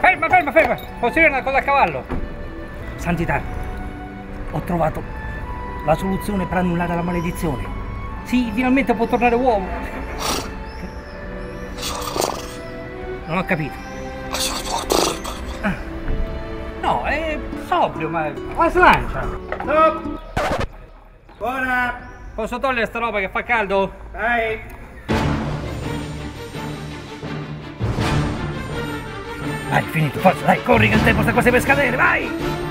Ferma, ferma, ferma! Posso dire una cosa a cavallo? Santità, ho trovato la soluzione per annullare la maledizione. Sì, finalmente può tornare uomo. Non ho capito. Ah. No, è sobrio, ma... Ma slancia! Stop! Buona! Posso togliere sta roba che fa caldo? Vai! Vai, finito, forza, dai, corri che il tempo sta quasi per scadere, vai!